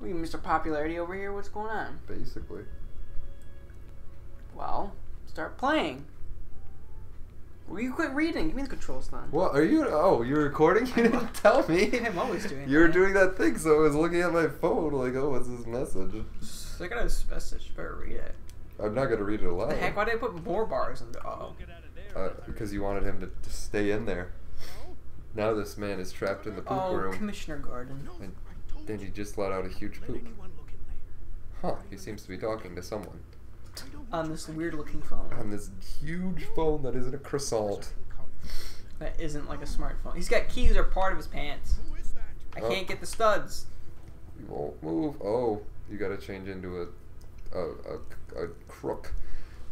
We Mr. Popularity over here. What's going on? Basically. Well, start playing. Will you quit reading. Give me the controls then. What are you? Oh, you're recording? You didn't tell me. I'm always doing You were that. doing that thing, so I was looking at my phone, like, oh, what's this message? Look at this message. Better read it. I'm not gonna read it aloud. The heck? Why did I put more bars in the? Oh. Uh, because you wanted him to, to stay in there. Now this man is trapped in the poop Oh, room, Commissioner Garden. and then he just let out a huge poop. Huh? He seems to be talking to someone On this weird looking phone. on this huge phone that isn't a croissant. That isn't like a smartphone. He's got keys that are part of his pants. I Oh. can't get the studs. You won't move. Oh, you gotta change into a a, a, a crook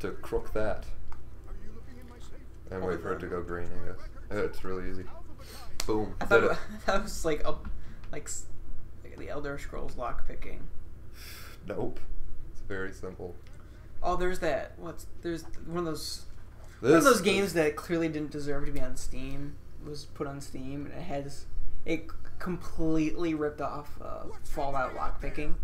to crook that. And wait for it to go green, I guess. It's really easy. Boom. I thought, Did it, it. that was like a, like the Elder Scrolls lock picking. Nope. It's very simple. Oh, there's that. What's there's one of those This one of those is- games that clearly didn't deserve to be on Steam was put on Steam and it has it completely ripped off uh, Fallout lock picking.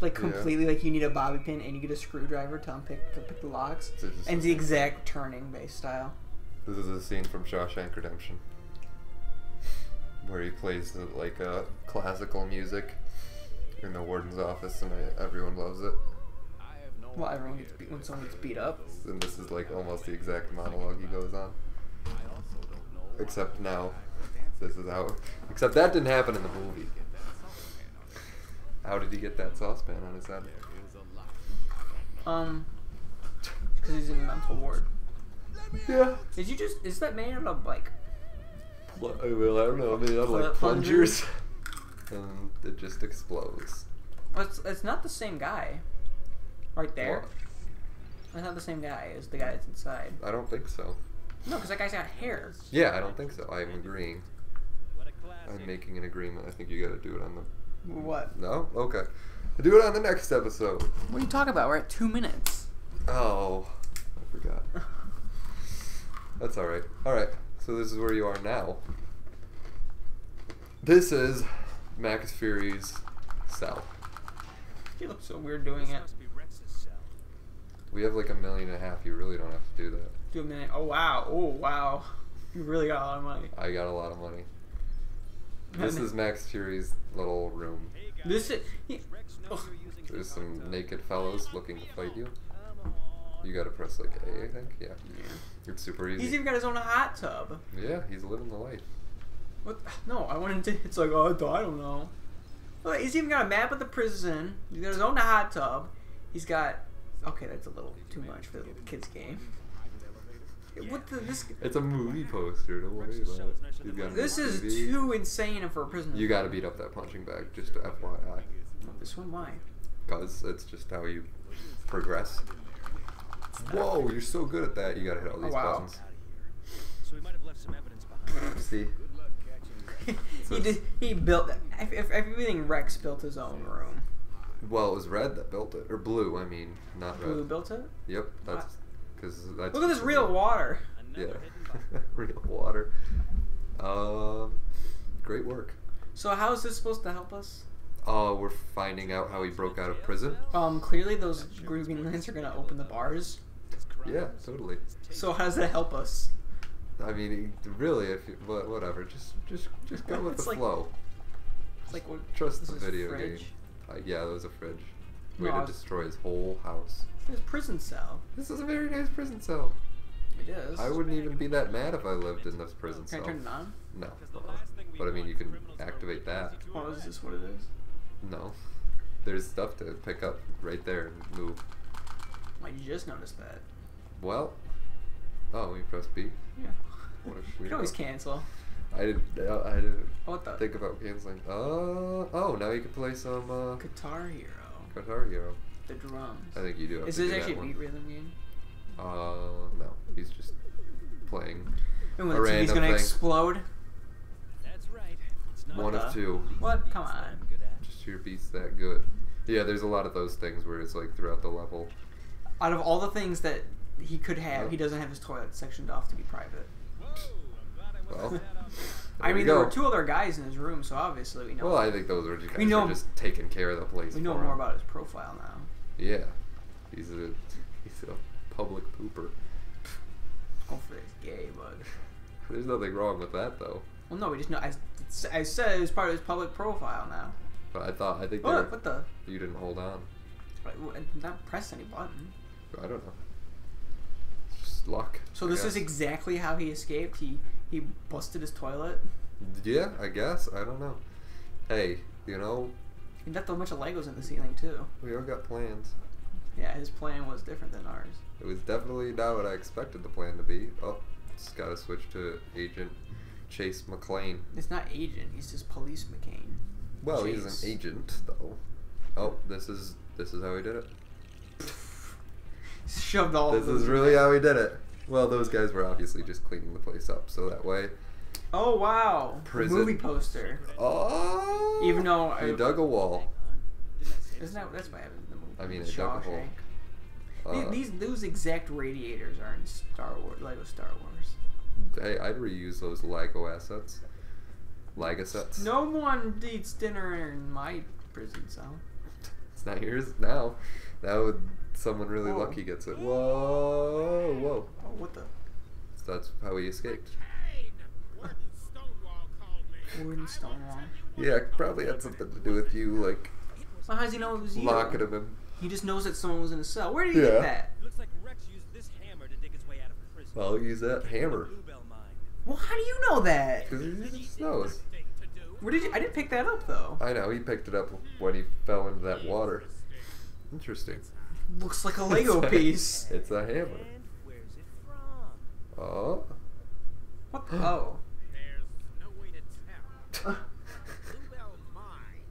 Like Yeah. completely, like you need a bobby pin and you get a screwdriver to unpick to pick the locks, and the exact turning based style. This is a scene from Shawshank Redemption, where he plays the, like uh, classical music in the warden's office, and I, everyone loves it. Well, everyone gets beat when someone gets beat up. And this is like almost the exact monologue he goes on. Except now, this is how. Except that didn't happen in the movie. How did he get that saucepan on his head? Um, because he's in a mental ward. Yeah. Did you just? Is that made out of like? Well, I don't know. Maybe I'm like Plungers? plungers. And um, it just explodes. Well, it's, it's not the same guy. Right there. What? It's not the same guy as the guy that's inside. I don't think so. No, because that guy's got hair. Yeah, I don't think so. I'm agreeing. I'm making an agreement. I think you gotta do it on the. What? No? Okay. Do it on the next episode. What are you talking about? We're at two minutes. Oh, I forgot. That's alright. Alright, so this is where you are now. This is Max Fury's cell. You look so weird doing it. We have like a million and a half. You really don't have to do that. Do a minute. Oh wow. Oh wow. You really got a lot of money. I got a lot of money. This is Max Fury's little room. This is. He, ugh. There's some naked fellows looking to fight you. You gotta press like A, I think. Yeah. Yeah. It's super easy. He's even got his own hot tub. Yeah, he's living the life. What? No, I went into. It's like oh, I don't know. Look, he's even got a map of the prison. He's got his own hot tub. He's got. Okay, that's a little too much for the kids game. What the this? It's a movie poster. Don't worry about it. He's got a This is TV. too insane for a prison. You gotta beat up that punching bag, just FYI. This one, why? Because it's just how you progress. Whoa, you're so good at that. You gotta hit all these Oh, wow. buttons. So we might have left some evidence behind. See? he did. He built. If, if everything Rex built his own room. Well, it was red that built it. Or blue, I mean. Not red. Blue built it. Yep, that's. Because that's. Look at this real water. Yeah. Another hidden real water. Um, great work. So how is this supposed to help us? Oh, we're finding out how he broke out of prison. Um, clearly those Green Lands are gonna open the bars. Yeah, totally. So how does that help us? I mean, really, if you, whatever, just just just go with It's the like- flow. It's like what? Trust the video fridge? game. Uh, yeah, that was a fridge. Way No, to destroy his whole house. His prison cell. This is a very nice prison cell. It is. I wouldn't even be that mad if I lived in this prison Can I cell. turn it on? No. But I mean, you can activate that. Oh, is this what it is? No. There's stuff to pick up right there and move. I just noticed that. Well. Oh, you press B. Yeah. What a You weirdo. can always cancel. I didn't. I didn't What the? think about canceling. Uh, oh, now you can play some uh, Guitar Hero. Guitar Hero. The drums. I think you do have Is to this do actually that a one. beat rhythm game? Uh, no. He's just playing And when A the TV's random gonna thing. explode? That's right. It's not one the- of two. What? Come on. Good at. Just your beats that good. Yeah, there's a lot of those things where it's like throughout the level. Out of all the things that he could have, he doesn't have his toilet sectioned off to be private. I Well, wasn't that on I mean, we there were two other guys in his room, so obviously we know. Well, I think those were just guys We know- were just taking care of the place. we know more him. about his profile now. Yeah, he's a he's a public pooper. Hopefully it's gay, but There's nothing wrong with that though. well, no, we just know. I, I said it was part of his public profile now. But I thought I think What? were, What the? you didn't hold on. Like, w- Not press any button. I don't know. Just luck. So I this is exactly how he escaped. He he busted his toilet. yeah, I guess. I don't know. Hey, you know, He left a bunch of Legos in the ceiling too. we all got plans. Yeah, his plan was different than ours. It was definitely not what I expected the plan to be. Oh, just gotta switch to Agent Chase McCain. It's not agent. He's just police McCain. Well, Chase. he's an agent though. Oh, this is this is how he did it. Shoved all. This is really how he did it. Well, those guys were obviously just cleaning the place up, so that way. Oh wow! Prison. Movie poster. Oh. Even though he I- dug a wall. I Isn't that that's what happens in the movie? I mean, it dug a hole. Shawshank. Uh, these, those exact radiators are in Star Wars, Lego Star Wars. hey, I'd reuse those Lego assets. Lego sets. No one eats dinner in my prison cell. It's not yours now. Now would someone really Oh. lucky gets it. Whoa, whoa. Oh, what the? So that's how he escaped. Wooden Stonewall. Yeah, probably had something to do with you, like Well, how does he know it was you? locking him in. He just knows that someone was in a cell. Where did he Yeah. get that? It looks like Rex used this hammer to dig his way out of prison. Well, use that hammer. Well, how do you know that? Because he just knows. Where did you? I didn't pick that up though. I know, he picked it up when he fell into that water. Interesting. Looks like a Lego It's a- piece. It's a hammer. Where's it from? Oh. What? The, oh. There's no way to tell. Bluebell Mine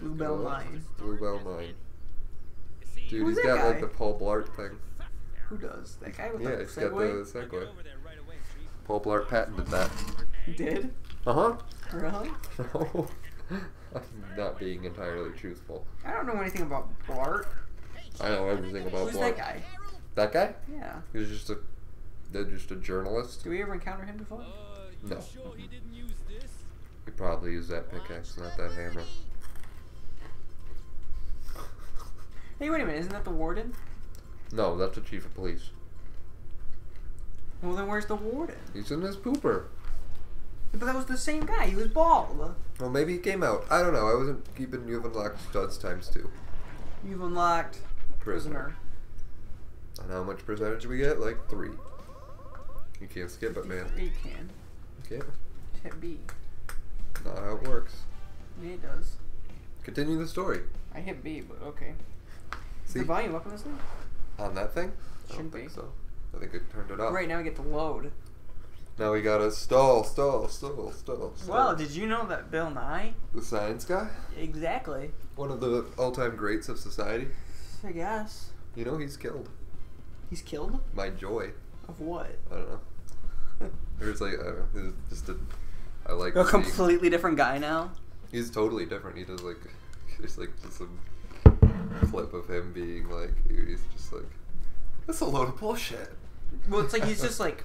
Bluebell Mine. Bluebell Mine. Dude, Who's he's that got like the Paul Blart thing. Who does? That guy with Yeah, the he's got the Segway? I'll get Segway. over there right away, Chief. Paul Blart patented that. Did? Uh huh. Really? No. I'm not being entirely truthful. I don't know anything about Bart. I know everything about Who's Blart. that guy? That guy? Yeah. He was just a, they're just a journalist. Do we ever encounter him before? Uh, No. sure he didn't use this? He probably used that pickaxe, not that hammer. Hey, wait a minute. Isn't that the warden? No, that's the chief of police. Well, then where's the warden? He's in his pooper. But that was the same guy. He was bald. Well, maybe he came out. I don't know. I wasn't keeping you unlocked studs times two. You've unlocked prisoner. And how much percentage we get? Like three. You can't skip it, man. You can. You can't. Hit B. Not how it works. Yeah, it does. Continue the story. I hit B, but okay. Is See? the volume up on this thing? On that thing? I Shouldn't think be. so. I think it turned it up. Right now we get the load. Now we gotta stall, stall, stall, stall, stall. Well, did you know that Bill Nye? the science guy? Exactly. One of the all-time greats of society. I guess. You know he's killed. He's killed? My joy. Of what? I don't know. There's like, I don't know. There's just a. I like. A completely different guy now? He's totally different. He does like, there's like just some clip of him being like, he's just like, that's a load of bullshit. Well, it's like he's just like.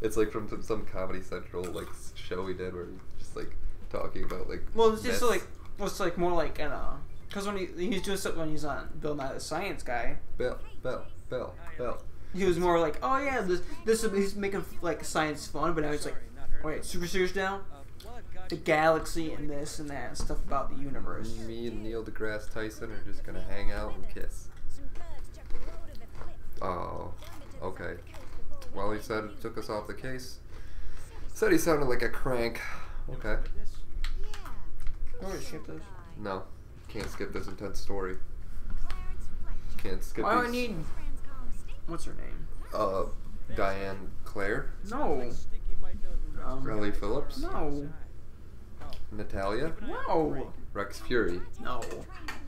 It's like from some- some Comedy Central like show he did where he's just like talking about like. Well, it's just like. Well, it's like more like, I don't know. Because when he, he's doing something when he's on Bill Nye the Science Guy, Bill, Bill, Bill, Bill. he was more like, oh yeah, this, this he's making like science fun, but now he's like, Sorry, not wait, super serious now? Well, I've got The galaxy and this and that and stuff about the universe. Me and Neil deGrasse Tyson are just gonna hang out and kiss. Oh, okay. Well, he said it took us off the case. Said he sounded like a crank. Okay. Oh, wait, skip this. No, can't skip this intense story. Can't skip Why do I these. need. What's her name? Uh, Diane Claire, No. Think you might know who Um, Ellie Phillips, No. Natalia, No. Rex Fury, No.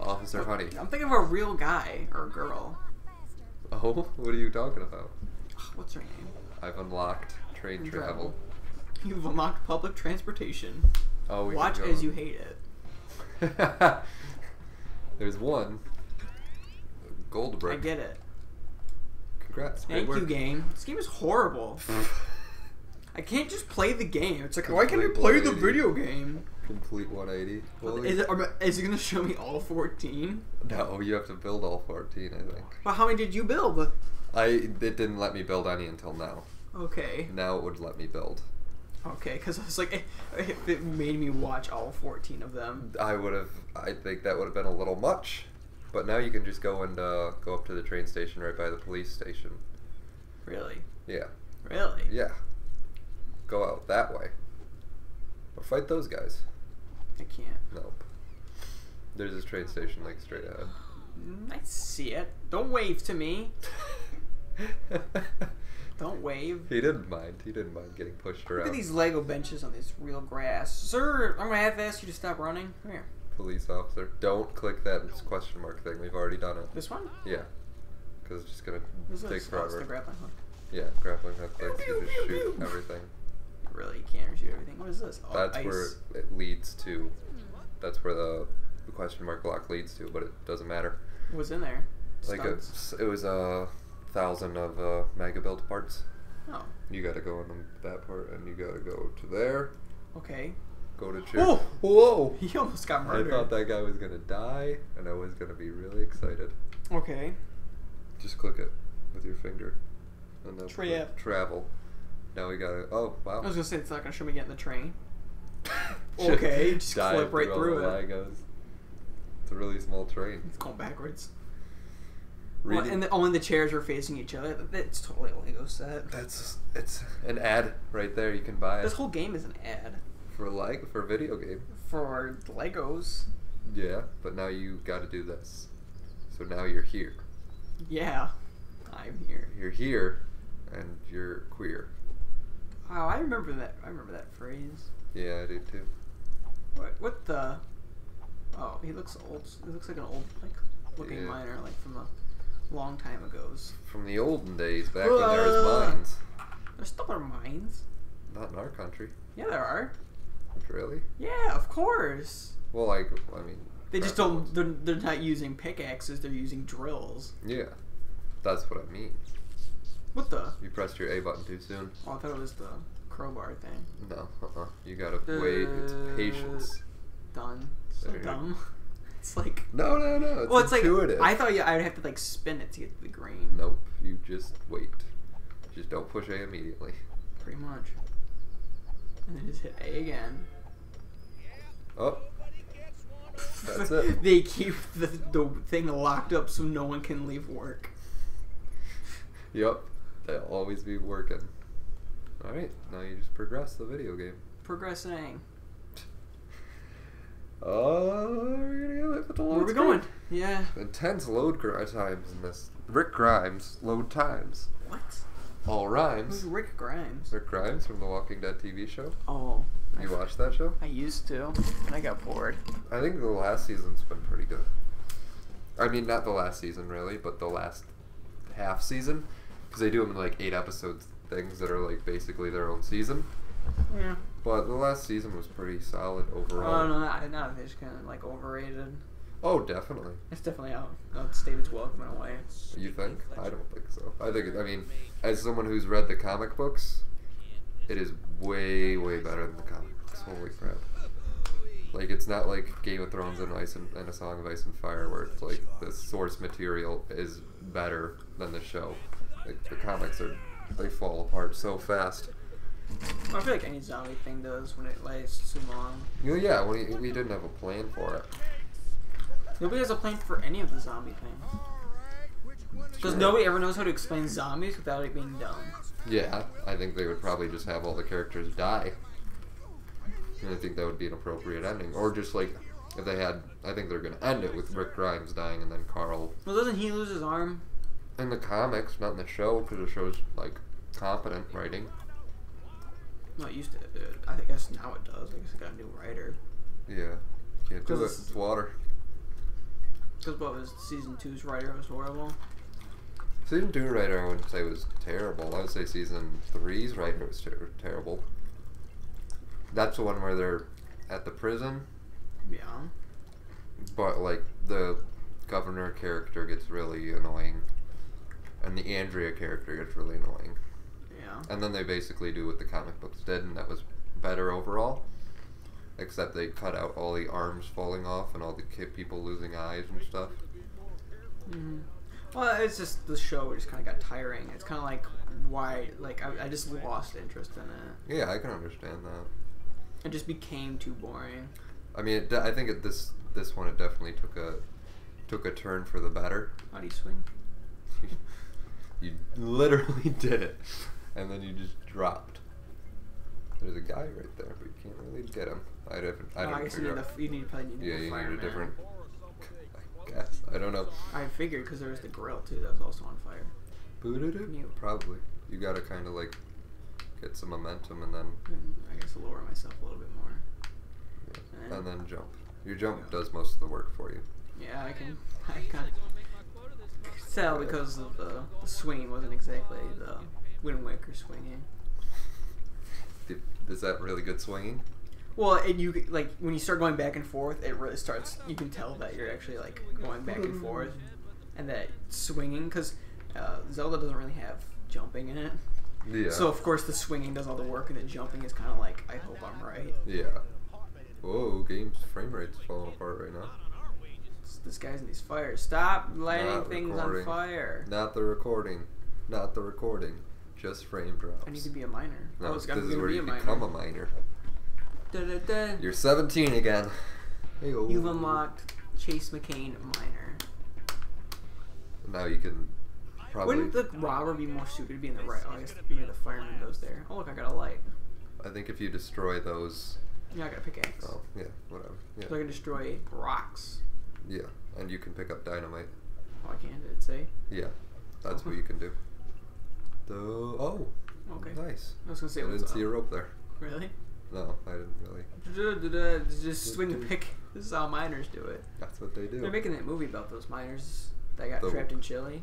Officer Honey. I'm thinking of a real guy or a girl. Oh, what are you talking about? What's her name? I've unlocked train Travel. travel. You've unlocked public transportation. Oh, we can Watch go as on. you hate it. There's one. Goldbrick. I get it. Congrats. Thank you, game. This game is horrible. I can't just play the game. It's like why can't I play the video game? Complete 180. Well, Is it, are- it gonna show me all 14? no, you have to build all 14, I think. Well, how many did you build? I it didn't let me build any until now. Okay. Now it would let me build. Okay, because I was like, if it made me watch all 14 of them. I would have. I think that would have been a little much. But now you can just go and uh, go up to the train station right by the police station. Really? Yeah, Really? yeah. Go out that way. Or fight those guys. I can't. Nope. There's this train station like straight ahead. Mm, I see it. Don't wave to me. Don't wave. he didn't mind. He didn't mind getting pushed around. Look at these Lego benches on this real grass. Sir, I'm gonna have to ask you to stop running. Come here. Police officer. Don't click that question mark thing. We've already done it. This one? Yeah. Because it's just gonna take is oh, it's the forever. grappling hook. Yeah, grappling hook lets you just shoot pew. everything. You really can't shoot everything. What is this? Oh, That's ice. where it leads to. That's where the, the question mark block leads to, but it doesn't matter. What's in there? Like a, it was a thousand of uh, mega build parts. Oh, You gotta go in that part, and you gotta go to there. okay. Go to cheer. Oh! Whoa! He almost got murdered. I thought that guy was gonna die, and I was gonna be really excited. Okay. Just click it with your finger, and then Tra- travel. Now we gotta. Oh wow! I was gonna say it's not gonna show me getting the train. Okay, just clip right all through it. Legos. It's a really small train. It's going backwards. Well, and the, only the chairs are facing each other. That's totally a Lego set. That's it's an ad right there. You can buy it This whole game is an ad for like for a video game. for Legos. Yeah, but now you got to do this. So now you're here. Yeah, I'm here. You're here, and you're queer. Wow, I remember that. I remember that phrase. Yeah, I do too. What? What the? Oh, he looks old. He looks like an old, like, looking Yeah. miner, like from a long time ago's. From the olden days, back when there was Uh. mines. There's still are mines. Not in our country. Yeah, there are. Really? Yeah, of course. Well, like I mean. They just don't. They're, they're not using pickaxes. They're using drills. Yeah, that's what I mean. What the? You pressed your A button too soon. Oh, I thought it was the crowbar thing. No, uh-uh. You gotta wait. It's Uh, patience. Done. So There dumb. It's like. No, no, no. It's well, it's intuitive. like I thought. Yeah, I'd have to like spin it to get to the green. Nope. You just wait. Just don't push A immediately. Pretty much. And then just hit A again. Oh, That's it. they keep the, the thing locked up so no one can leave work. yep. They'll always be working. All right. Now you just progress the video game. Progressing. Oh, we're gonna get it with the Where are we screen. going? Yeah. Intense load gr- uh, times in this. Rick Grimes load times. What? All Who's rhymes. Rick Grimes? Rick Grimes from the Walking Dead TV show. Oh. You watched that show? I used to, and I got bored. I think the last season's been pretty good. I mean, not the last season really, but the last half season, because they do them in like eight episodes things that are like basically their own season. Yeah. But the last season was pretty solid overall. Oh no, not, not it's kind of like overrated. Oh, definitely. It's definitely out outstayed its welcome in a way. You think? I don't think so. I think. It, I mean, as someone who's read the comic books, it is way, way better than the comic books. Holy crap! Like it's not like Game of Thrones and Ice and, and a Song of Ice and Fire, where it's like the source material is better than the show. Like the comics are, they fall apart so fast. I feel like any zombie thing does when it lasts too long. Know, yeah, we, we didn't have a plan for it. Nobody has a plan for any of the zombie things. Because nobody ever knows how to explain zombies without it being dumb. Yeah, I think they would probably just have all the characters die. And I think that would be an appropriate ending. Or just like, if they had, I think they're going to end it with Rick Grimes dying and then Carl. Well, doesn't he lose his arm? In the comics, not in the show, because the show's like competent writing. No, it used to. It, I guess now it does. I guess it got a new writer. Yeah. Can't do it. it's- It's water. Because what was season two's writer was horrible. Season 2 writer, I wouldn't say was terrible. I would say season three's writer was ter- terrible. That's the one where they're at the prison Yeah. But like the governor character gets really annoying, and the Andrea character gets really annoying. Yeah. And then they basically do what the comic books did, and that was better overall. Except they cut out all the arms falling off and all the people losing eyes and stuff. hmm Well, it's just the show just kind of got tiring. It's kind of like why, like I, I just lost interest in it. Yeah, I can understand that. It just became too boring. I mean, it de- I think it, this this one it definitely took a took a turn for the better. How do you swing? you literally did it, and then you just dropped. There's a guy right there, but you can't really get him. Oh, I haven't. I Oh, don't I guess you need, the, you need probably need Yeah, you need a different. I guess I don't know. I figured because there was the grill too that was also on fire. You- Probably. You gotta kind of like get some momentum and then And I guess lower myself a little bit more. yeah, and then jump. Your jump does most of the work for you. Yeah, I can. I of tell because of the, the swinging wasn't exactly the Wind Waker swinging. Did, is that really good swinging? Well, and you like when you start going back and forth, it really starts. You can tell that you're actually like going back and forth, and that swinging because uh, Zelda doesn't really have jumping in it. Yeah. So of course the swinging does all the work, and the jumping is kind of like I hope I'm right. yeah. Whoa, game's frame rate's falling apart right now. It's- This guy's in these fires. Stop lighting Not things recording. on fire. Not the recording. Not the recording. Just frame drops. I need to be a miner. No, I was this gonna is where be you a miner. become a miner. Da-da-da. You're 17 again. Hey-o. You've unlocked Chase McCain miner. Now you can probably. Wouldn't the robber be more suited to be in the right? Oh, I guess maybe the fireman goes there. Oh look, I got a light. I think if you destroy those. Yeah, I got a pickaxe. Oh, yeah, whatever. Yeah. So I can destroy rocks. Yeah, and you can pick up dynamite. Oh, I can. Did it say? Yeah, that's what you can do. The oh, Okay. nice. I was gonna say. I didn't see a rope there. Really? No, I didn't really. Just swing the pick. This is how miners do it. That's what they do. They're making that movie about those miners that got The- trapped in Chile.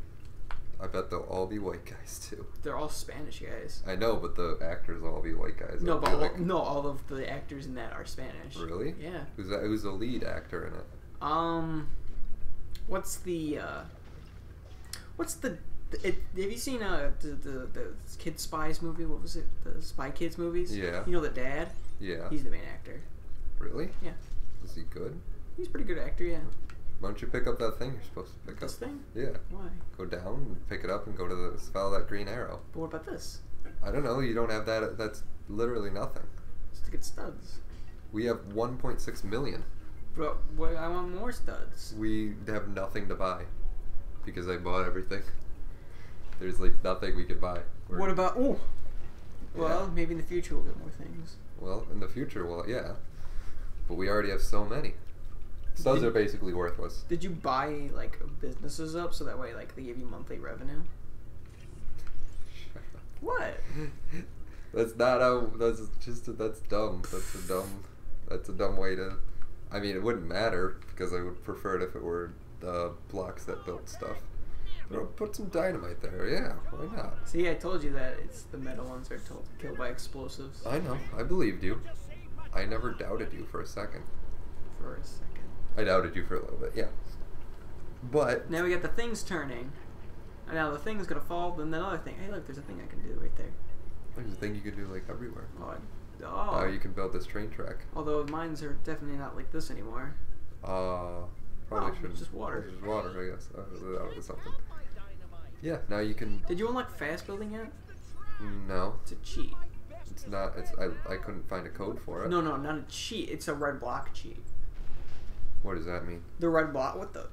I bet they'll all be white guys too. They're all Spanish guys. I know, but the actors will all be white guys. No, but all, like. no, all of the actors in that are Spanish. Really? Yeah. Who's that? Who's the lead actor in it? Um, what's the uh, what's the it, have you seen uh the, the the Kid Spies movie? What was it? The Spy Kids movies. Yeah. You know the dad? Yeah. He's the main actor. really? Yeah. Is he good? He's a pretty good actor. Yeah. Why don't you pick up that thing you're supposed to pick This up? thing? Yeah. Why? Go down and pick it up and go to the follow that green arrow. But what about this? I don't know. You don't have that. That's literally nothing. Just to get studs. We have 1.6 million. But what, I want more studs. We have nothing to buy because I bought everything. There's like nothing we could buy. We're- What about? Oh. Well, Yeah. maybe in the future we'll get more things. Well, in the future, well, yeah. But we already have so many. Studs Did- are basically worthless. Did you buy like businesses up so that way like they give you monthly revenue? What? That's not how. That's just. That's dumb. That's a dumb. That's a dumb way to. I mean, it wouldn't matter because I would prefer it if it were the blocks that built stuff. Put some dynamite there. Yeah, why not? See, I told you that it's the metal ones are told killed by explosives. I know. I believed you. I never doubted you for a second. For a second. I doubted you for a little bit. Yeah. But Now we got the things turning. And now the thing's gonna fall, then the other thing. Hey, look, there's a thing I can do right there. there's a thing you can do like everywhere. Oh, I- oh. Oh, you can build this train track. Although mines are definitely not like this anymore. Uh, probably Oh, should. it's just water. It's just water, I guess. Uh, that was something. Yeah. Now you can. Did you unlock fast building yet? No, It's a cheat. it's not. It's I. I couldn't find a code for it. No, no, not a cheat. It's a red block cheat. What does that mean? The red block. What the?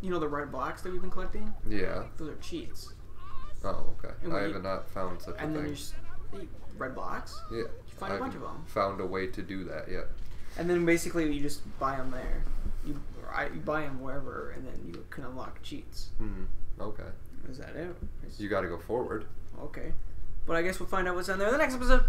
You know the red blocks that we've been collecting? Yeah. Those are cheats. Oh, okay. And I when you- have not found such a And then thing. you s- hey, red blocks. Yeah. find a I bunch of 'em. Found a way to do that yet. And then basically you just buy them there. You, I, you buy them wherever, and then you can unlock cheats. Hmm. Okay. Is that it? You got to go forward. okay. But I guess we'll find out what's on there in the next episode.